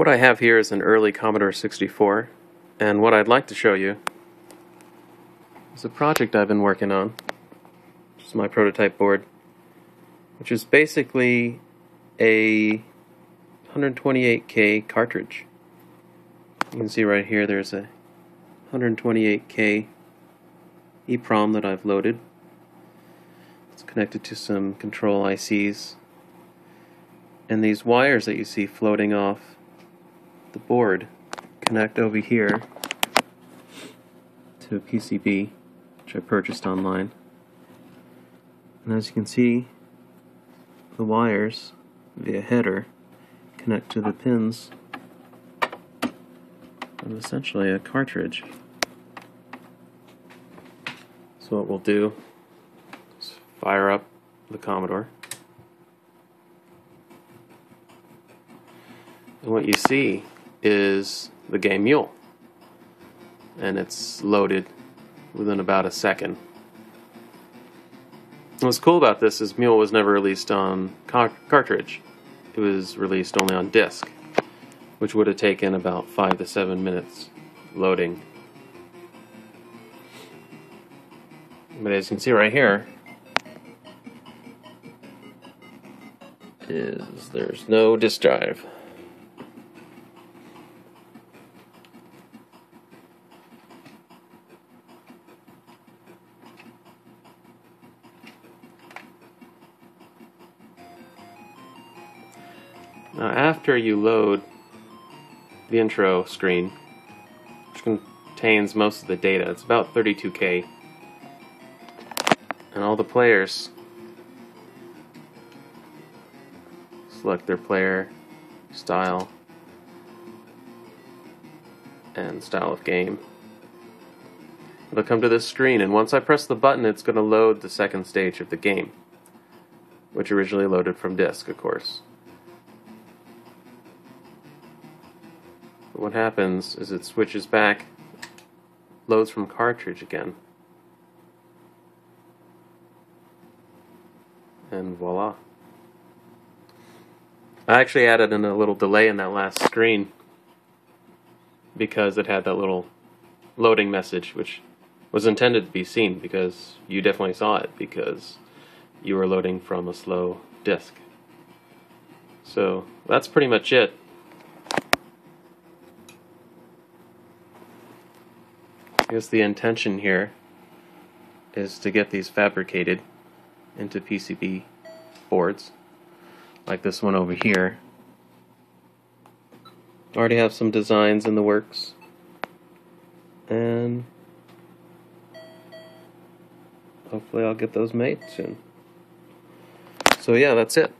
What I have here is an early Commodore 64, and what I'd like to show you is a project I've been working on. This is my prototype board, which is basically a 128K cartridge. You can see right here there's a 128K EEPROM that I've loaded. It's connected to some control ICs. And these wires that you see floating off the board connect over here to a PCB, which I purchased online. And as you can see, the wires via header connect to the pins of essentially a cartridge. So what we'll do is fire up the Commodore. And what you see is the game Mule. And it's loaded within about a second. what's cool about this is Mule was never released on car cartridge. It was released only on disk, which would have taken about five to seven minutes loading. But as you can see right here, is there's no disk drive. Now after you load the intro screen, which contains most of the data, it's about 32K, and all the players select their player, style, and style of game. It'll come to this screen, and once I press the button, it's going to load the second stage of the game, which originally loaded from disk, of course. What happens is it switches back, loads from cartridge again. And voila. I actually added in a little delay in that last screen because it had that little loading message which was intended to be seen because you definitely saw it because you were loading from a slow disk. So that's pretty much it. I guess the intention here is to get these fabricated into PCB boards like this one over here. Already have some designs in the works and hopefully I'll get those made soon. So yeah, that's it.